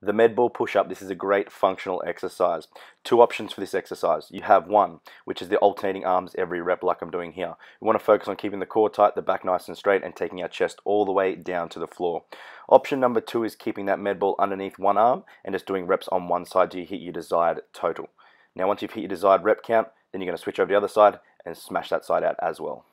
The med ball push up, this is a great functional exercise. Two options for this exercise. You have one, which is the alternating arms every rep like I'm doing here. We want to focus on keeping the core tight, the back nice and straight, and taking our chest all the way down to the floor. Option number two is keeping that med ball underneath one arm and just doing reps on one side till you hit your desired total. Now once you've hit your desired rep count, then you're going to switch over to the other side and smash that side out as well.